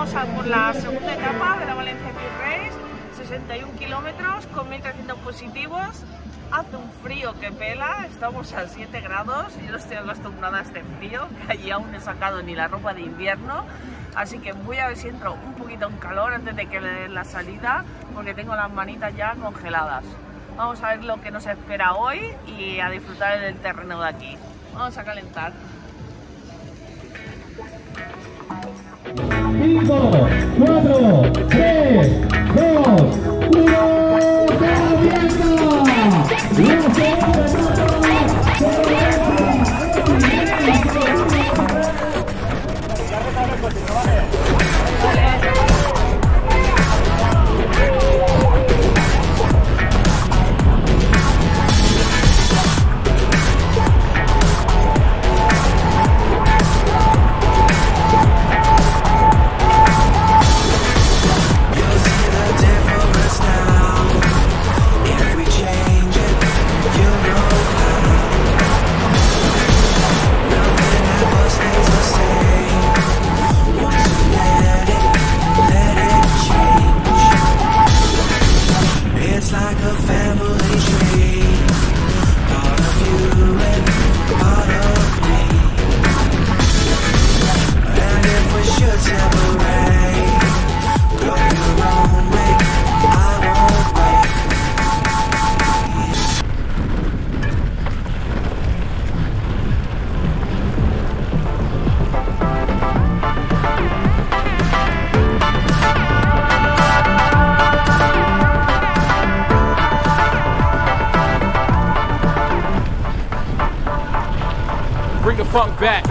vamos a por la segunda etapa de la Valencia Race, 61 kilómetros con 1300 positivos. Hace un frío que pela, estamos a 7 grados, yo no estoy acostumbrada a este frío, que allí aún no he sacado ni la ropa de invierno, así que voy a ver si entro un poquito en calor antes de que le den la salida, porque tengo las manitas ya congeladas. Vamos a ver lo que nos espera hoy y a disfrutar del terreno de aquí. Vamos a calentar. 5, 4, 3, 2, 1, It's funk back.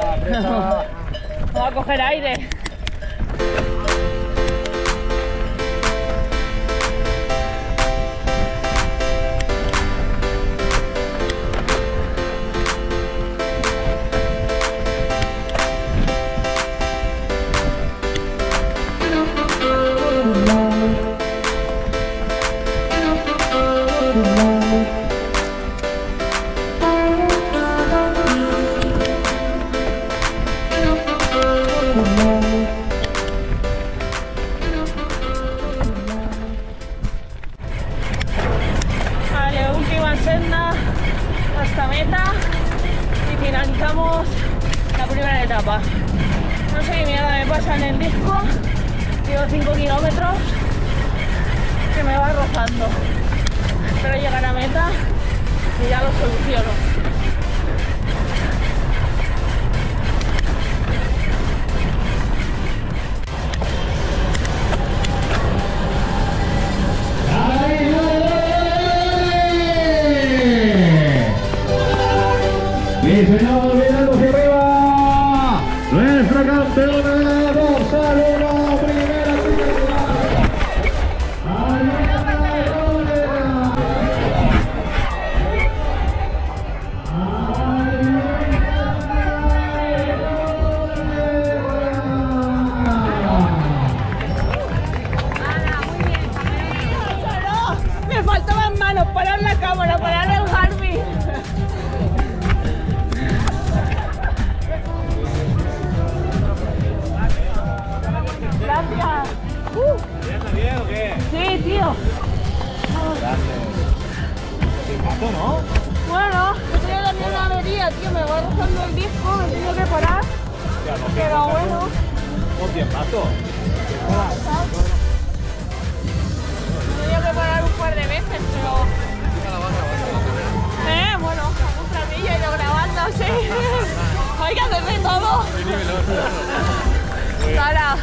Vamos a coger aire. Finalizamos la primera etapa. No sé qué mierda me pasa en el disco. Llevo 5 kilómetros que me va rozando. Espero llegar a meta y ya lo soluciono. Tío. Pato, ¿no? Bueno, yo tenía también una avería, tío. Me va rozando el disco, me tengo que parar. Ya, no, Pero bueno. Con bien, pato. Me tenía que parar un par de veces, pero. Eh, bueno, algún tramillo y yo grabando, sí. Hay que hacer de todo. Sara.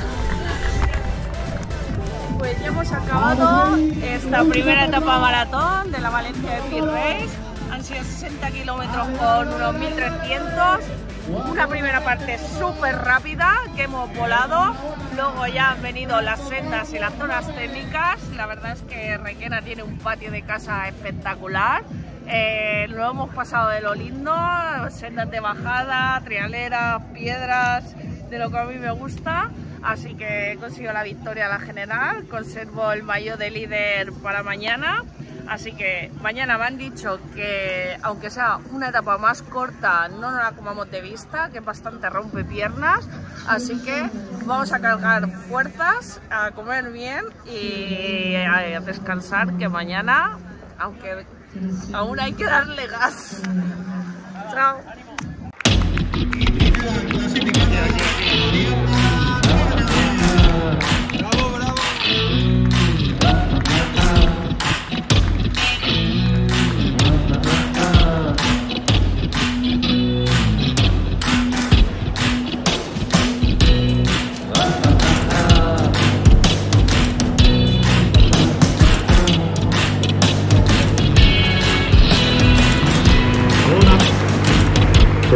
Pues ya hemos acabado esta primera etapa maratón de la Valencia de Speed Race. Han sido 60 kilómetros con unos 1300. Una primera parte súper rápida que hemos volado. Luego ya han venido las sendas y las zonas técnicas. La verdad es que Requena tiene un patio de casa espectacular. Eh, lo hemos pasado de lo lindo, sendas de bajada, trialeras, piedras, de lo que a mí me gusta. Así que he conseguido la victoria a la general, conservo el maillot de líder para mañana. Así que mañana me han dicho que aunque sea una etapa más corta, no nos la comamos de vista, que bastante rompe piernas. Así que vamos a cargar fuerzas, a comer bien y a descansar, que mañana, aunque aún hay que darle gas. Chao.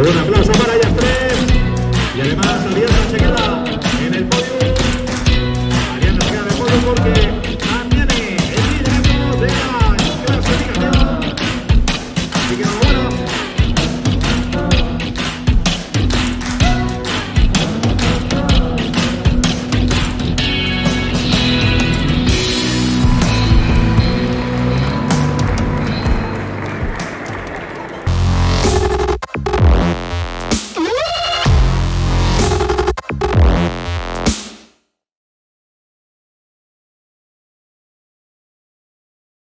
Un aplauso para ellas tres. Y además Ariana